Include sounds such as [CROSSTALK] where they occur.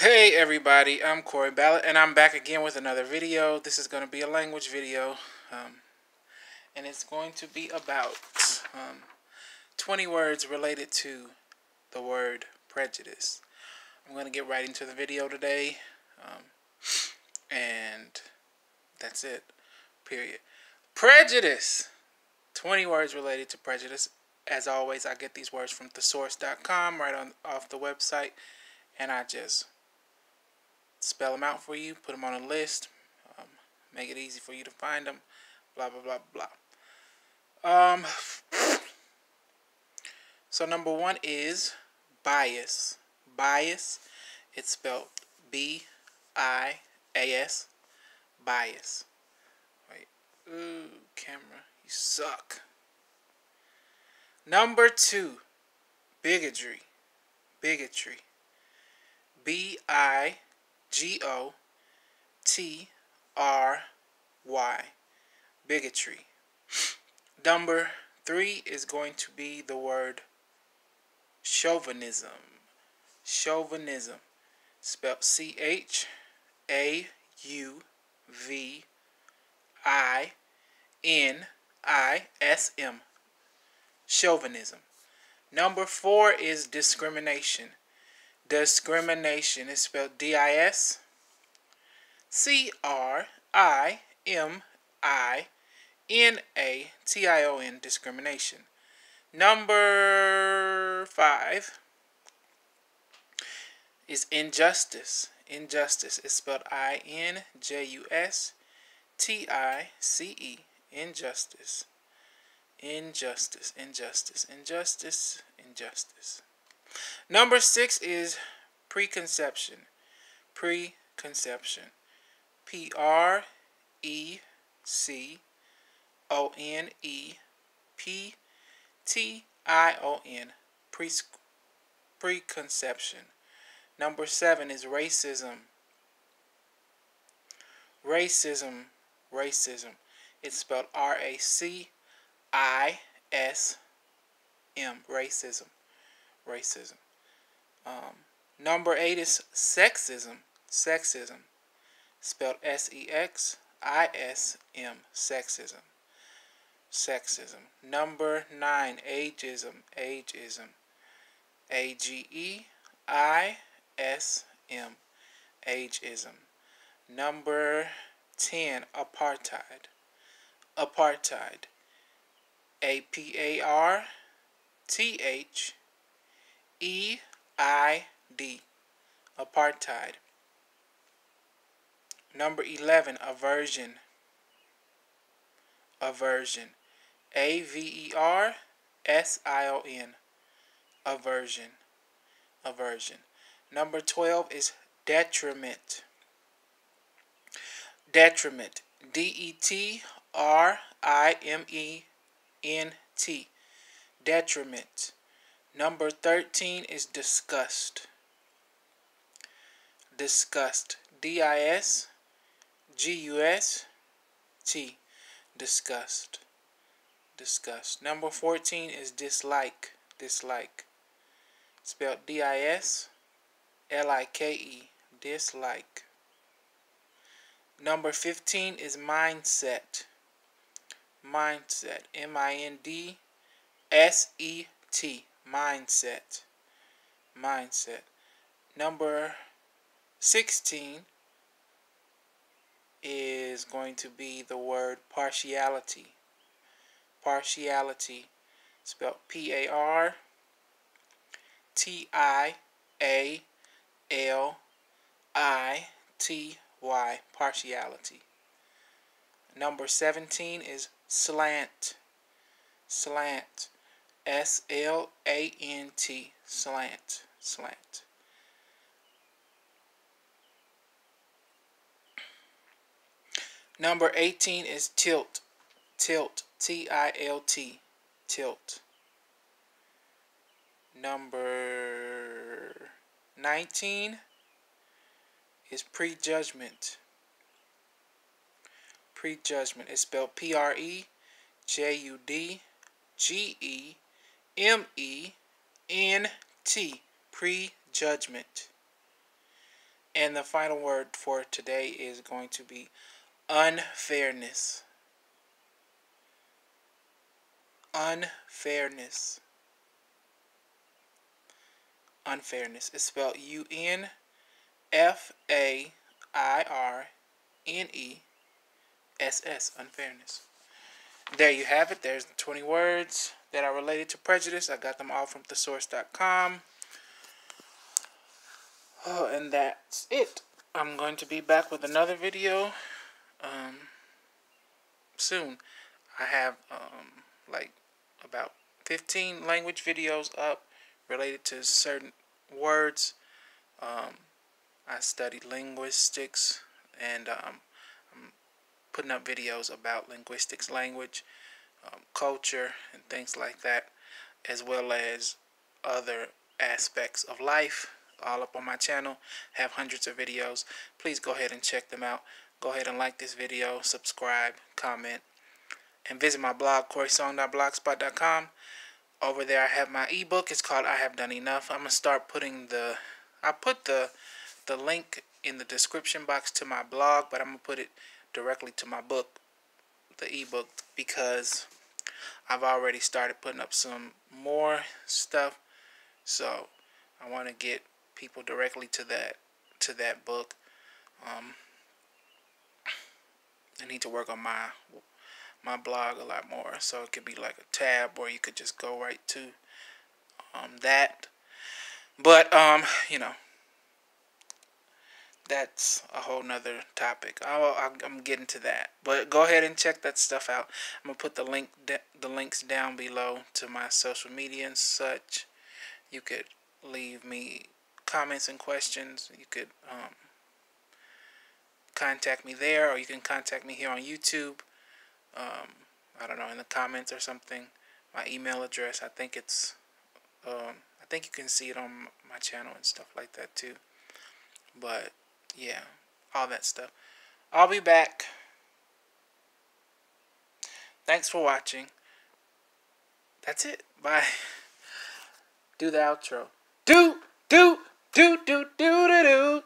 Hey everybody, I'm Cory Ballad and I'm back again with another video. This is going to be a language video um, and it's going to be about um, 20 words related to the word prejudice. I'm going to get right into the video today um, and that's it, period. Prejudice! 20 words related to prejudice. As always, I get these words from thesaurus.com right on off the website and I just spell them out for you, put them on a list, um, make it easy for you to find them, blah, blah, blah, blah. Um, [SIGHS] so number one is bias. Bias, it's spelled B-I-A-S, bias. Wait, ooh, camera, you suck. Number two, bigotry. Bigotry. B I G O T R Y. Bigotry. Number three is going to be the word chauvinism. Chauvinism. Spelled C H A U V I N I S M. Chauvinism. Number four is discrimination. Discrimination is spelled D I S C R I M I N A T I O N. Discrimination. Number five is injustice. Injustice is spelled I N J U S T I C E. Injustice. Injustice. Injustice. Injustice. Injustice. Number six is preconception. Preconception. P R E C O N E P T I O N. Preconception. Number seven is racism. Racism. Racism. It's spelled R A C I S M. Racism racism. Um, number eight is sexism. Sexism. Spelled S E X I S M. Sexism. Sexism. Number nine, ageism. Ageism. A G E I S M. Ageism. Number 10, apartheid. Apartheid. A P A R T H E I D. Apartheid. Number 11. Aversion. Aversion. A V E R S I O N. Aversion. Aversion. Number 12 is detriment. Detriment. D E T R I M E N T. Detriment. Number 13 is disgust. Disgust. D I S G U S T. Disgust. Disgust. Number 14 is dislike. Dislike. Spelled D I S L I K E. Dislike. Number 15 is mindset. Mindset. M I N D S E T mindset. Mindset. Number 16 is going to be the word partiality. Partiality. Spelled P A R T I A L I T Y. Partiality. Number 17 is slant. Slant. S L A N T, slant, slant. Number 18 is tilt, tilt, T I L T, tilt. Number 19 is prejudgment. Prejudgment is spelled P R E J U D G E M E N T, prejudgment. And the final word for today is going to be unfairness. Unfairness. Unfairness. It's spelled U N F A I R N E S S. Unfairness. There you have it. There's the 20 words that are related to prejudice. I got them all from thesaurus.com. Oh, and that's it. I'm going to be back with another video um, soon. I have um, like about 15 language videos up related to certain words. Um, I studied linguistics and um, putting up videos about linguistics, language, um, culture, and things like that, as well as other aspects of life all up on my channel. Have hundreds of videos. Please go ahead and check them out. Go ahead and like this video, subscribe, comment, and visit my blog, corysong.blogspot.com. Over there I have my ebook. It's called I Have Done Enough. I'm to start putting the... I put the the link in the description box to my blog, but I'm to put it directly to my book, the ebook, because I've already started putting up some more stuff. So I want to get people directly to that to that book. Um, I need to work on my my blog a lot more, so it could be like a tab where you could just go right to um, that. But um, you know, that's a whole nother topic. i am getting to that, but go ahead and check that stuff out. I'm gonna put the link the links down below to my social media and such. You could leave me comments and questions, you could um, contact me there, or you can contact me here on YouTube. Um, I don't know in the comments or something. My email address. I think it's. Um, I think you can see it on my channel and stuff like that too. But yeah, all that stuff. I'll be back. Thanks for watching. That's it. [LAUGHS] Bye. Do the outro. Do, do. Do do do do do.